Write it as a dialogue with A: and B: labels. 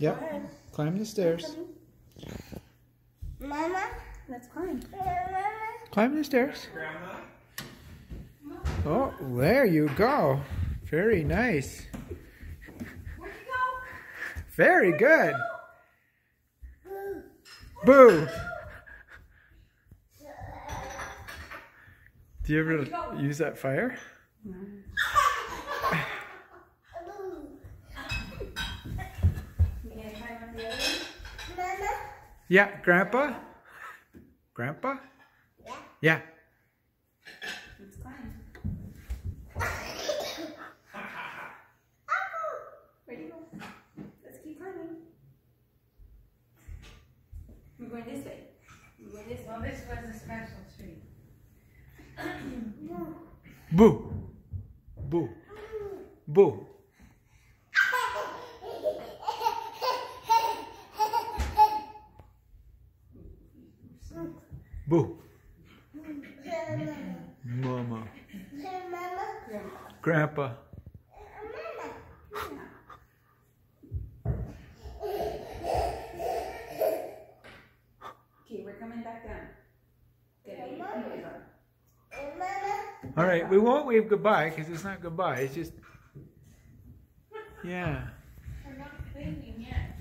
A: Yep.
B: ahead.
A: Climb the stairs.
B: Mama. Let's climb.
A: Climb the stairs. Grandma? Oh, there you go. Very nice.
B: Where'd you go?
A: Very good. Boo. Do you ever use that fire?
B: You
A: Yeah, Grandpa? Grandpa? Yeah.
B: Let's climb. Where'd you go? Let's keep climbing. We're going this way. We're going this way.
C: Well, this was a special treat.
A: Boo. Boo. Boo. Boo. Mama. Grandpa.
B: Okay, we're coming back down. Good. Get your fingers on.
A: All right, we won't wave goodbye because it's not goodbye. It's just, yeah.
C: We're not thinking yet.